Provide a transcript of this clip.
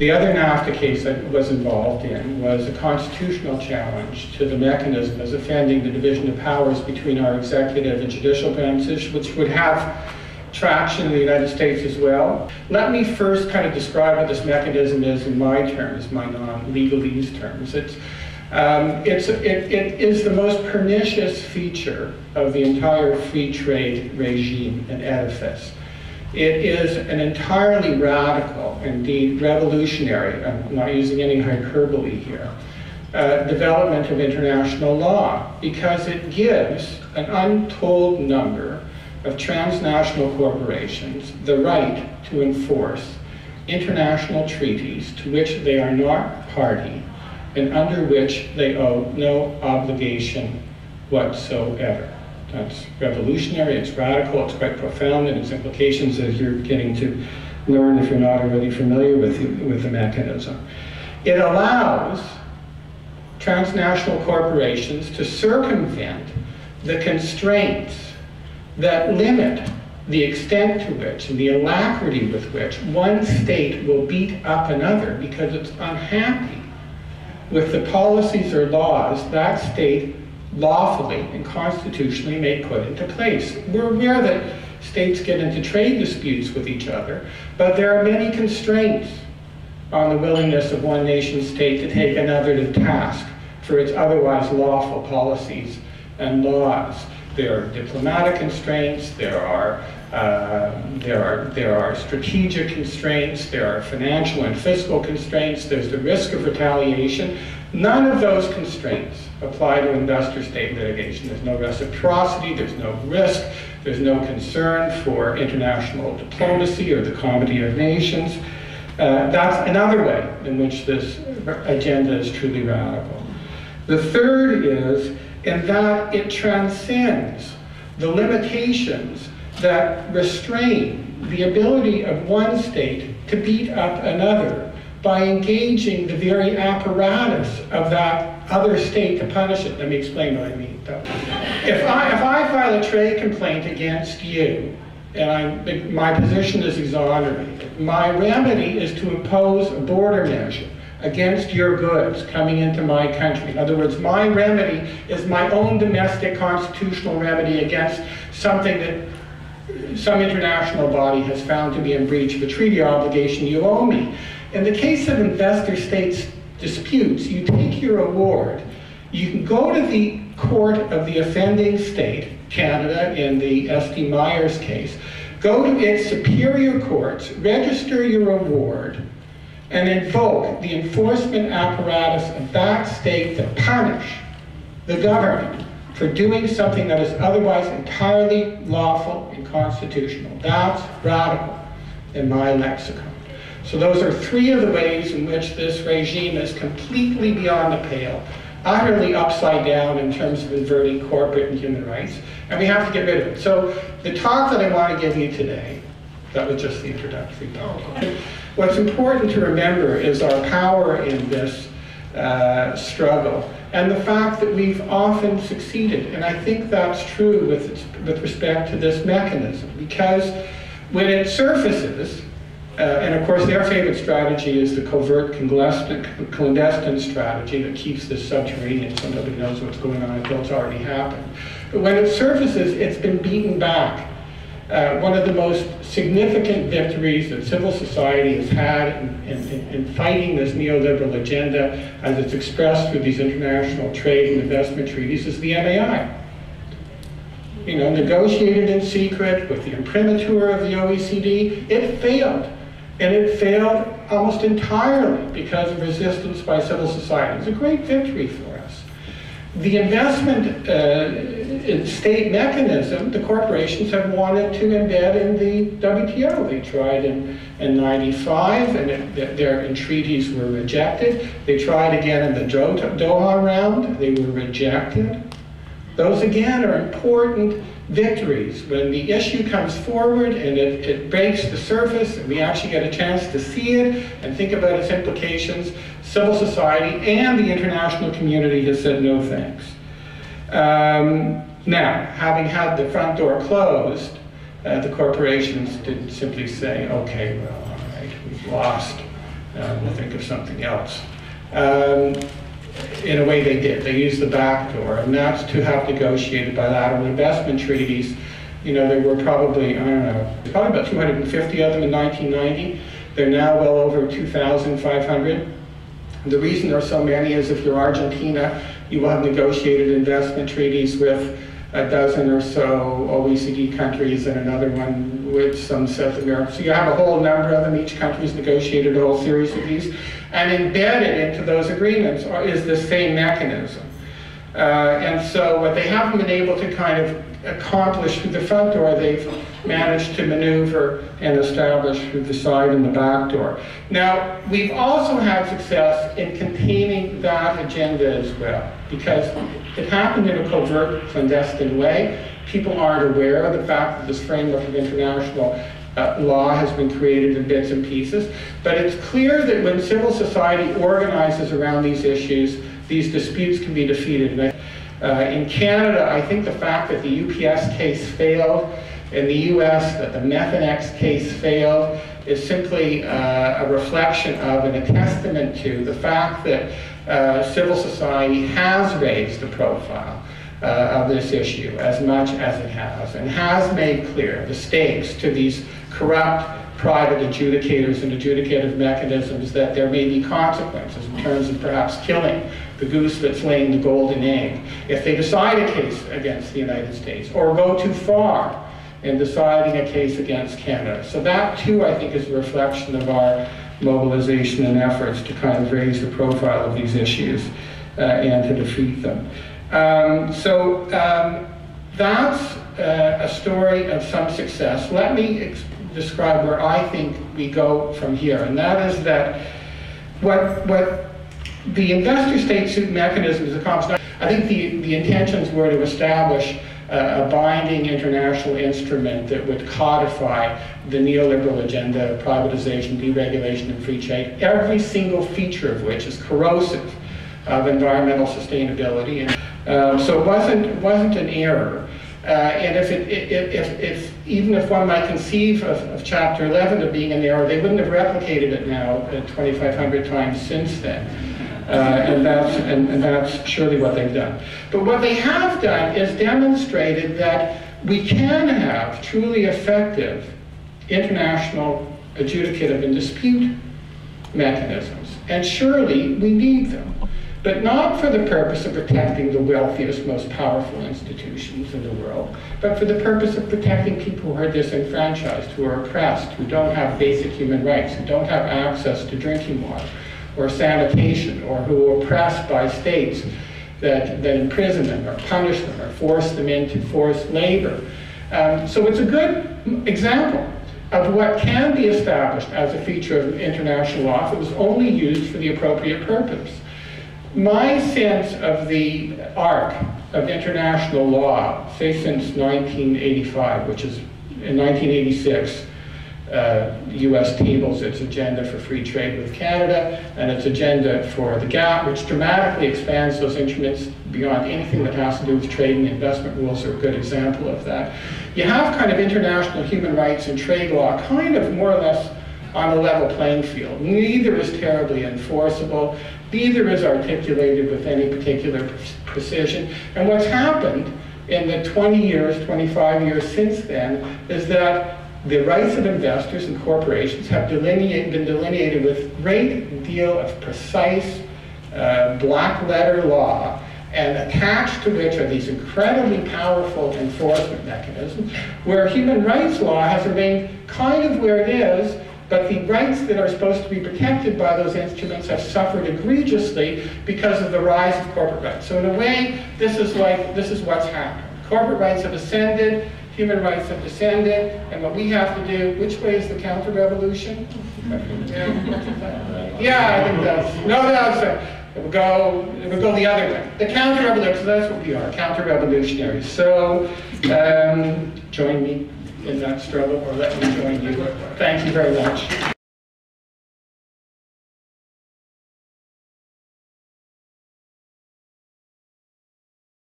The other NAFTA case I was involved in was a constitutional challenge to the mechanism as offending the division of powers between our executive and judicial branches, which would have traction in the United States as well. Let me first kind of describe what this mechanism is in my terms, my non-legalese terms. It's, um, it's, it, it is the most pernicious feature of the entire free trade regime and edifice. It is an entirely radical, indeed revolutionary, I'm not using any hyperbole here, uh, development of international law because it gives an untold number of transnational corporations the right to enforce international treaties to which they are not party and under which they owe no obligation whatsoever. That's revolutionary, it's radical, it's quite profound in its implications as you're getting to learn if you're not already familiar with the, with the mechanism. It allows transnational corporations to circumvent the constraints that limit the extent to which and the alacrity with which one state will beat up another because it's unhappy with the policies or laws that state lawfully and constitutionally may put into place. We're aware that states get into trade disputes with each other, but there are many constraints on the willingness of one nation state to take another to task for its otherwise lawful policies and laws. There are diplomatic constraints, there are, uh, there, are, there are strategic constraints, there are financial and fiscal constraints, there's the risk of retaliation. None of those constraints apply to investor-state litigation. There's no reciprocity, there's no risk, there's no concern for international diplomacy or the comity of nations. Uh, that's another way in which this agenda is truly radical. The third is in that it transcends the limitations that restrain the ability of one state to beat up another by engaging the very apparatus of that other state to punish it. Let me explain what I mean. If I, if I file a trade complaint against you, and I'm, my position is exonerated, my remedy is to impose a border measure against your goods coming into my country. In other words, my remedy is my own domestic constitutional remedy against something that some international body has found to be in breach of a treaty obligation you owe me. In the case of investor states disputes, you take your award, you can go to the court of the offending state, Canada in the S.D. Myers case, go to its superior courts, register your award, and invoke the enforcement apparatus of that state to punish the government for doing something that is otherwise entirely lawful and constitutional. That's radical in my lexicon. So those are three of the ways in which this regime is completely beyond the pale, utterly upside down in terms of inverting corporate and human rights, and we have to get rid of it. So the talk that I want to give you today, that was just the introductory talk. What's important to remember is our power in this uh, struggle and the fact that we've often succeeded. And I think that's true with, with respect to this mechanism because when it surfaces, uh, and of course, their favorite strategy is the covert clandestine strategy that keeps this subterranean so nobody knows what's going on until it's already happened. But when it surfaces, it's been beaten back. Uh, one of the most significant victories that civil society has had in, in, in, fighting this neoliberal agenda as it's expressed through these international trade and investment treaties is the MAI. You know, negotiated in secret with the imprimatur of the OECD, it failed. And it failed almost entirely because of resistance by civil society. It was a great victory for us. The investment uh, state mechanism, the corporations have wanted to embed in the WTO. They tried in, in 95 and it, their entreaties were rejected. They tried again in the Doha round. They were rejected. Those again are important victories. When the issue comes forward and it, it breaks the surface and we actually get a chance to see it and think about its implications, civil society and the international community has said no thanks. Um, now, having had the front door closed, uh, the corporations didn't simply say, okay, well, all right, we've lost Uh, we'll think of something else. Um, in a way they did. They used the back door, and that's to have negotiated bilateral investment treaties. You know, there were probably, I don't know, probably about 250 of them in 1990. They're now well over 2,500. The reason there are so many is if you're Argentina, you will have negotiated investment treaties with a dozen or so OECD countries and another one with some South America. So you have a whole number of them. Each country's negotiated a whole series of these. And embedded into those agreements is the same mechanism. Uh, and so what they haven't been able to kind of accomplish through the front door, they've managed to maneuver and establish through the side and the back door. Now, we've also had success in containing that agenda as well, because it happened in a covert, clandestine way. People aren't aware of the fact that this framework of international uh, law has been created in bits and pieces. But it's clear that when civil society organizes around these issues, these disputes can be defeated. Uh, in Canada, I think the fact that the UPS case failed, in the US, that the Methanex case failed, is simply uh, a reflection of and a testament to the fact that uh, civil society has raised the profile uh, of this issue as much as it has, and has made clear the stakes to these corrupt private adjudicators and adjudicative mechanisms that there may be consequences in terms of perhaps killing the goose that's laying the golden egg, if they decide a case against the United States, or go too far in deciding a case against Canada. So that too, I think, is a reflection of our mobilization and efforts to kind of raise the profile of these issues uh, and to defeat them. Um, so um, that's uh, a story of some success. Let me describe where I think we go from here, and that is that what, what the investor state suit mechanism is a accomplished. I think the, the intentions were to establish a binding international instrument that would codify the neoliberal agenda of privatization, deregulation, and free trade, every single feature of which is corrosive of environmental sustainability. And, um, so it wasn't, wasn't an error. Uh, and if, it, if, if, even if one might conceive of, of, Chapter 11 of being an error, they wouldn't have replicated it now uh, 2,500 times since then. Uh, and, that's, and, and that's surely what they've done. But what they have done is demonstrated that we can have truly effective international adjudicative and dispute mechanisms. And surely we need them. But not for the purpose of protecting the wealthiest, most powerful institutions in the world, but for the purpose of protecting people who are disenfranchised, who are oppressed, who don't have basic human rights, who don't have access to drinking water, or sanitation or who are oppressed by states that, that imprison them or punish them or force them into forced labor. Um, so it's a good example of what can be established as a feature of international law if it was only used for the appropriate purpose. My sense of the arc of international law, say since 1985, which is in 1986, uh, U.S. tables its agenda for free trade with Canada and its agenda for the GATT, which dramatically expands those instruments beyond anything that has to do with trade and investment rules are a good example of that. You have kind of international human rights and trade law kind of more or less on a level playing field. Neither is terribly enforceable, neither is articulated with any particular precision. And what's happened in the 20 years, 25 years since then is that the rights of investors and corporations have delineate, been delineated with great deal of precise uh, black letter law and attached to which are these incredibly powerful enforcement mechanisms where human rights law has remained kind of where it is but the rights that are supposed to be protected by those instruments have suffered egregiously because of the rise of corporate rights. So in a way, this is like, this is what's happened. Corporate rights have ascended, human rights have descended, and what we have to do, which way is the counter-revolution? Yeah, yeah, I think that's, no, that's it. It would go, it would go the other way. The counter-revolution, that's what we are, counter-revolutionaries. So, um, join me in that struggle, or let me join you. Thank you very much.